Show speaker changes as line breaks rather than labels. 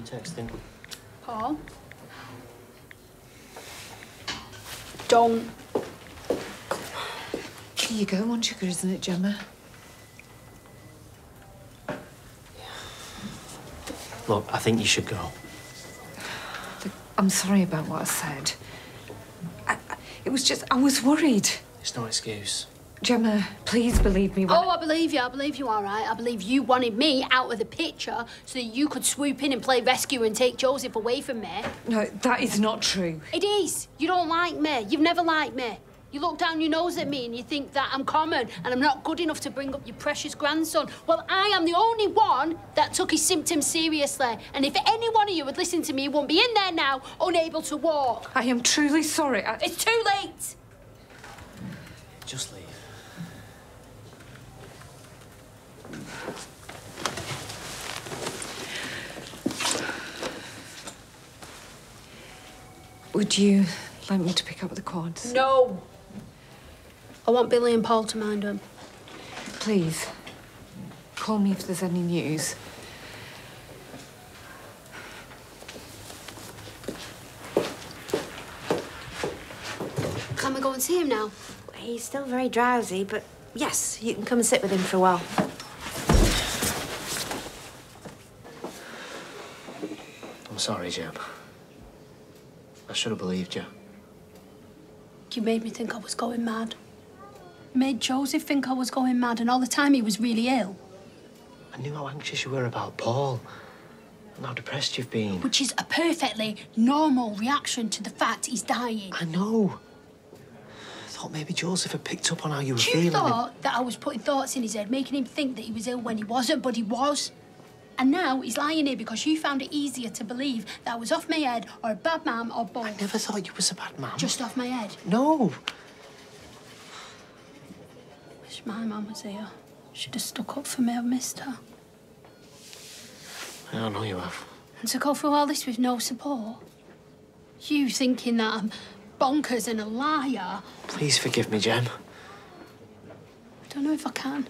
you texting?
Paul? Don't.
Here you go, one sugar, isn't it, Gemma?
Look, I think you should go.
Look, I'm sorry about what I said. I, I, it was just, I was worried.
It's no excuse.
Gemma, please believe me.
Oh, I believe you. I believe you, are right. I believe you wanted me out of the picture so that you could swoop in and play rescue and take Joseph away from me.
No, that is not true.
It is. You don't like me. You've never liked me. You look down your nose at me and you think that I'm common and I'm not good enough to bring up your precious grandson. Well, I am the only one that took his symptoms seriously. And if any one of you would listen to me, you wouldn't be in there now, unable to walk.
I am truly sorry. I...
It's too late.
Just leave.
Would you like me to pick up the quads?
No. I want Billy and Paul to mind them.
Please, call me if there's any news.
Can we go and see him now?
He's still very drowsy, but yes, you can come and sit with him for a while.
I'm sorry, Jem. I should have believed you.
You made me think I was going mad. You made Joseph think I was going mad, and all the time he was really ill.
I knew how anxious you were about Paul and how depressed you've been.
Which is a perfectly normal reaction to the fact he's dying.
I know. I thought maybe Joseph had picked up on how you were
You
feeling. and-
thought that I was putting thoughts in his head, making him think that he was ill when he wasn't, but he was. And now he's lying here because you found it easier to believe that I was off my head or a bad man or both.
I never thought you was a bad man.
Just off my head.
No.
Wish my mum was here. She'd have stuck up for me. I've missed her.
I know you have.
And to go through all this with no support. You thinking that I'm bonkers and a liar.
Please forgive me, Jem.
I don't know if I can.